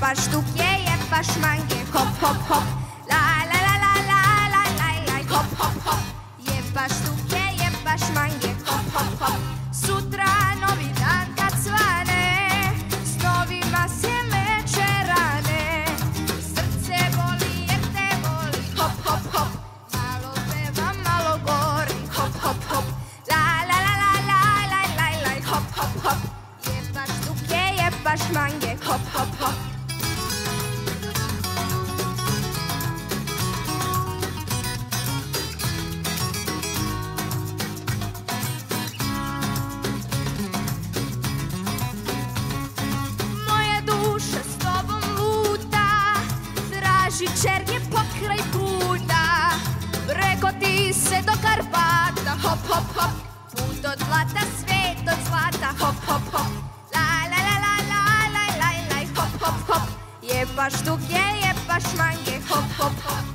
jeppa, stuke, jeppa, schmanke, hop hop hop la, la, la, la, la, la, la, la, hopp, hopp, hopp. Sutra novi dan svane, s novima rane, srce boli jer te boli, malo la, la, la, la, la, la, hop. la, hopp, hopp, hopp, Traži černje pokraj puta Preko ti se do Karpata. Hop, hop, hop Put od zlata, svet od zlata. Hop, hop, hop La, la, la, la, la, la, la, la Hop, hop, hop Jebaš duge, jebaš mange. Hop, hop, hop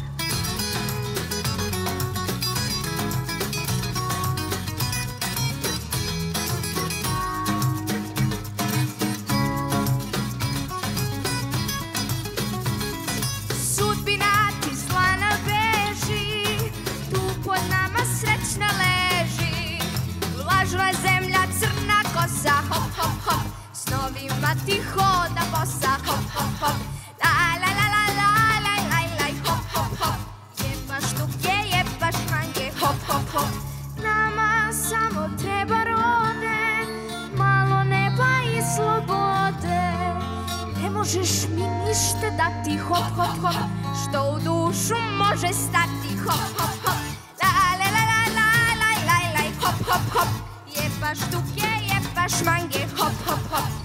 ti hoda bosa, hop, hop, hop. La, la, la, la, la, la, la, la, hop, hop, hop. Jebaš duge, jebaš mange, hop, hop, hop. Nama samo treba rode, malo neba i slobode. Ne možeš mi ništa dati, hop, hop, hop, što u dušu može stati, hop, hop, hop. La, la, la, la, la, la, la, la, hop, hop, hop. Jebaš duge, jebaš mange, hop, hop, hop.